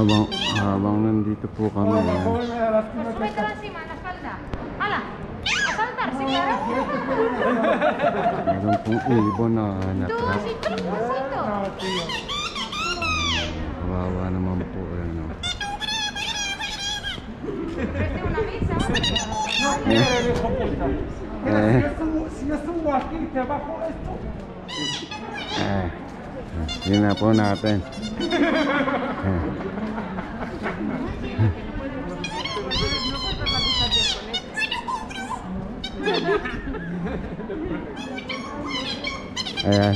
Habang, habang nandito po kami. Meron pong ibon na natrap. Kawawa naman po. Ano. Eh. esto. Eh, yun na po natin. Ayan.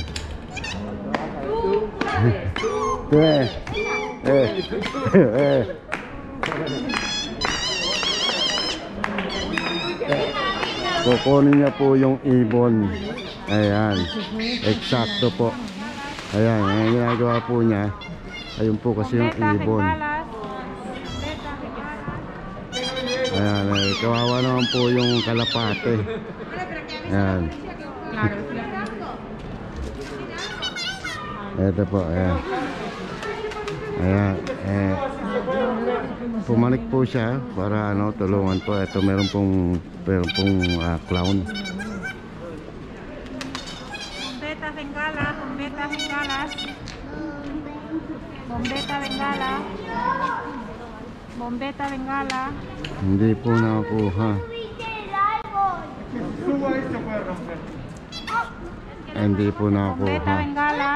Ito eh. Eh. Eh. Kukunin niya po yung ibon. Ayan. Eksakto po. Ayan, ang ginagawa po niya. Ayun po kasi yung ibon. Ayan, ay, kawawa naman po yung kalapate. Ayan. Ito po, ayan. Ayan, eh, pumanik po siya para ano, tulungan po. Ito meron pong, meron pong ah, clown. Bombeta, bengala, bombeta, bengalas. Bombeta, bengala. Bombeta, bengala. Hindi po nakakuha. Subo ahí se puede romper. Hindi po Bombeta, nakakuha. bengala.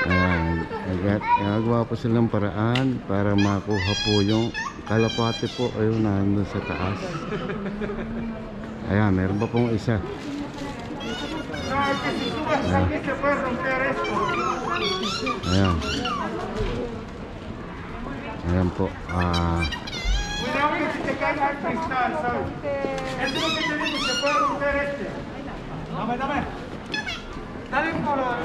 Ayan, agad, nagawa po silang paraan para makuha po yung kalapate po. Ayun, nandun sa taas. Ayan, meron pa pong isa. No, es que si subes aquí se puede romper esto. Po. Ah, Cuidado que si te caiga el cristal, ¿sabes? Eso es lo que te digo, se puede romper este. Dame, dame. Dale un color.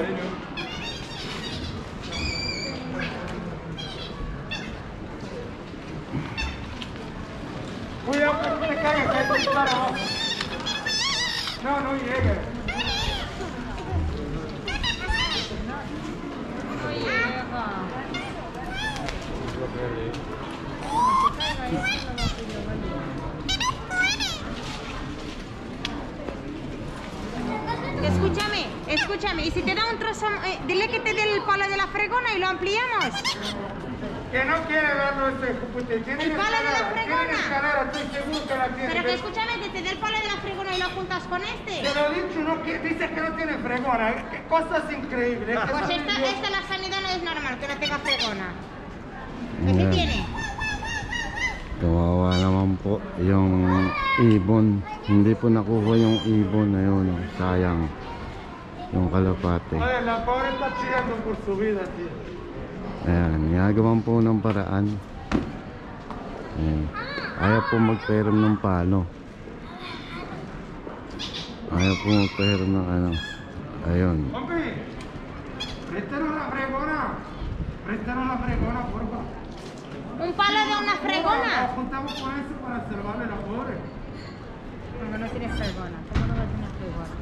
Cuidado que no te caiga, que hay cristal abajo. No, no llegue. Escúchame, escúchame. Y si te da un trozo, eh, dile que te dé el palo de la fregona y lo ampliamos. Que no quiere verlo este pupute. Tiene El palo de la estoy seguro que la tiene. Pero que escúchame, que te dé el palo de la fregona y lo juntas con este. Te lo he dicho, no, que dice que no tiene fregona. Qué cosas increíbles. Pues Qué esta, esta la sanidad no es normal, que no tenga fregona. ¿Qué ayan. tiene? Kawawa naman po yung ibon. Hindi po nakuha yung ibon na yun. oh. Sayang. Yung kalapate. Oye, la pobre está chillando por su vida, tío. Ayan, ginagawan po ng paraan. Ayan. Ayaw po magperam ng palo. Ayaw po magperam ng ano. Ayun. Hombre, préstanos la fregona. Préstanos la fregona, porfa. Un palo de una fregona. Apuntamos con eso para salvarle a la pobre. Como no tiene fregona, ¿cómo no va a tener fregona?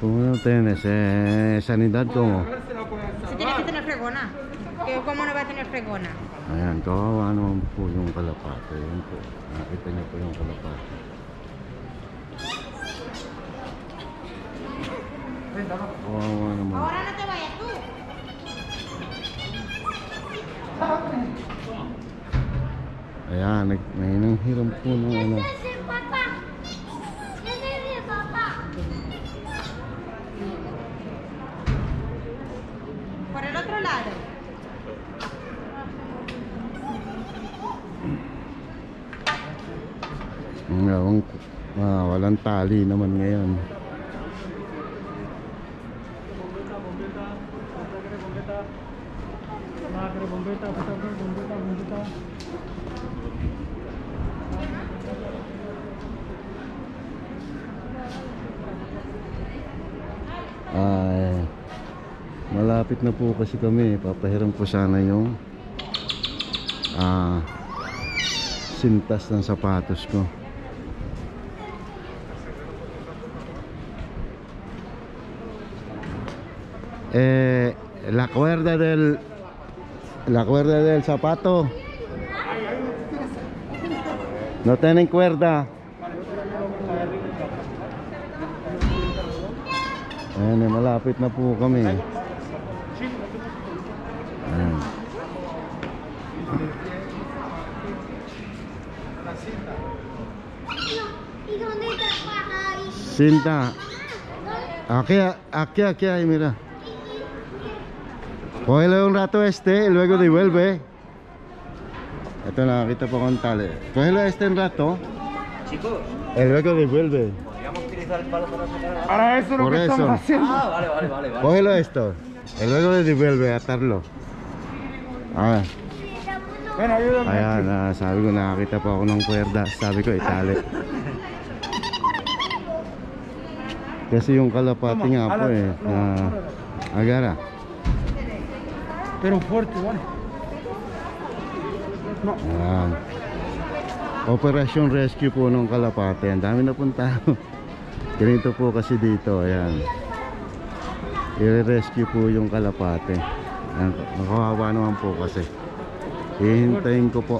Kung ano tienes, eh, sanidad ver si la pueden Si tiene que tener fregona. ¿Cómo no va a tener fregona? Ayan, kawawa naman po yung kalapate. Ayan po. Nakita niyo po yung kalapate. Kawawa naman. Ayan, nag, may nanghiram po ng ano. Ngawang, ah, walang tali naman ngayon. Ay, malapit na po kasi kami. Papahiram ko sana yung ah, sintas ng sapatos ko. Eh, la cuerda del la cuerda del zapato. No tienen cuerda. Ayan, eh, malapit na po kami. Ayan. Cinta. Aquí, aquí, aquí, mira. Cógelo un rato este y luego devuelve. Ito nakakita po kong tali. Cógelo este un rato. Chicos, Y luego devuelve. podríamos utilizar el palo para sacar a Para eso es lo Por que eso. estamos haciendo. Ah, vale, vale, vale, vale. Cógelo esto. Y luego devuelve, atarlo. Ah, Ven, ayúdame. ayan, ah, sabi ko nakakita po ako ng kwerda. Sabi ko itali. Kasi yung kalapati nga po eh. Na, agara. Pero fuerte, ¿vale? Ayan. Operation Rescue po nung kalapate. Ang dami na punta. Ganito po kasi dito. Ayan. I-rescue po yung kalapate. Ayan. Nakawawa naman po kasi. Hihintayin ko po.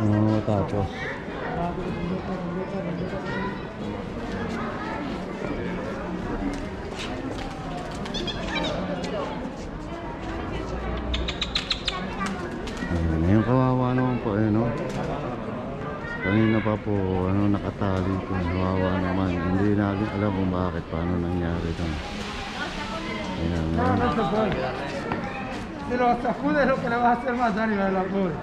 Oo, tapos. Po eh, no? Kanina pa po, ano, nakatali po. Kawawa naman. Hindi natin alam kung bakit, paano nangyari doon. Ayan. Si lo sacudes lo que le vas a hacer más daño a la pobre.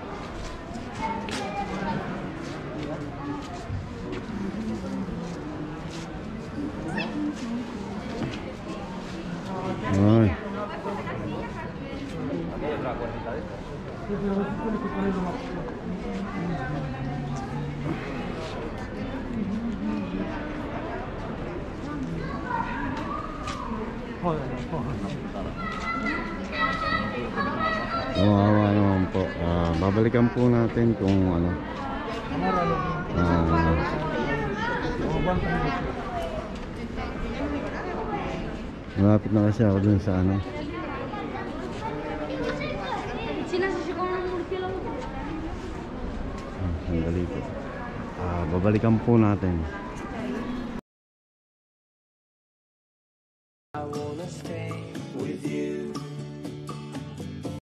Ay. Kawawa naman po. Ah, babalikan po natin kung ano. Ah, malapit na kasi ako dun sa ano. Sinasasya ko ng murciélago. Ah, sandali po. Ah, babalikan po natin.